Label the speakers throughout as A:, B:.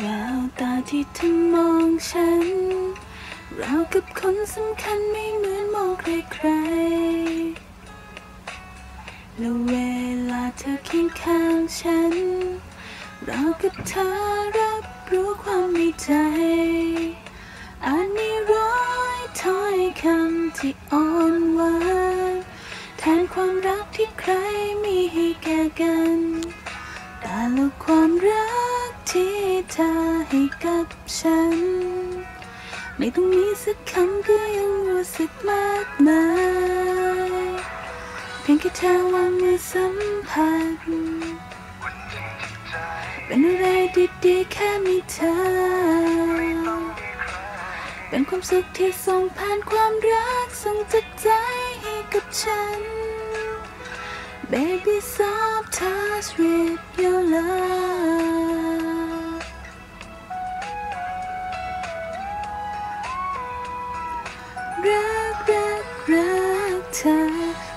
A: แววตาที่เธอมองฉันเรากับคนสำคัญไม่เหมือนมองใครๆและเวลาเธอเคียงข้างฉัน เรากับเธอรับรู้ความในใจ อาจมีร้อยถ้อยคำที่อ่อนหวานแทนความรักที่ใครมีให้แก่กัน แต่ละความรัก ที่เธอให้กับฉัน ไม่ต้องมีสักคำก็ยังรู้สึกมากมายเพียงแค่เธอวางมือสัมผัสเป็นอะไรดีๆแค่มีเธอ เป็นความสุขที่ส่งผ่านความรักส่งจากใจให้กับฉัน Baby soft touch with your love เธอ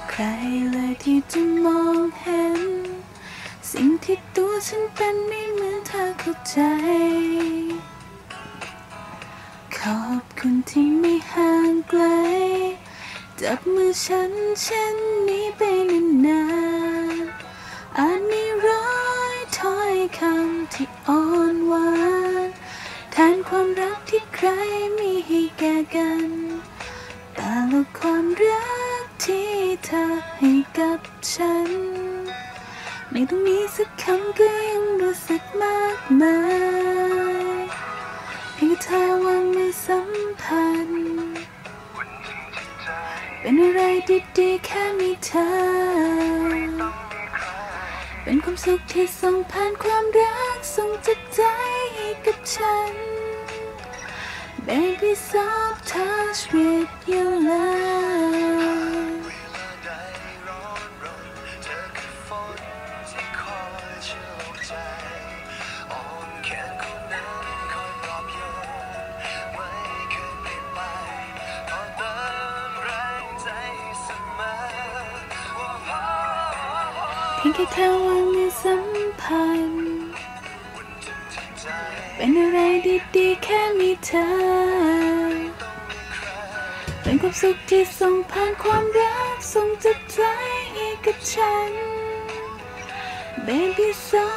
A: ใครเลยที่จะมองเห็น สิ่งที่ตัวฉันเป็นไม่เหมือนเธอเข้าใจ ขอบคุณที่ไม่ห่างไกล จับมือฉันเช่นนี้ไปนานๆอาจมีร้อยถ้อยคำที่อ่อนหวานแทนความรักที่ใครมีให้แก่กันแต่ละความรัก ที่เธอให้กับฉัน ไม่ต้องมีสักคำก็ยังรู้สึกมากมายเพียงเธอวางมือสัมพันธ์เป็นอะไรดีๆแค่มีเธอ เป็นความสุขที่ส่งผ่านความรักส่งจากใจให้กับฉัน Baby soft touch with your love พียงแค่เธอวางมือสัมพันธ์เป็นอะไรดีๆแค่มีเธอ เป็นความสุขที่ส่งผ่านความรักส่งจากใจให้กับฉัน Baby so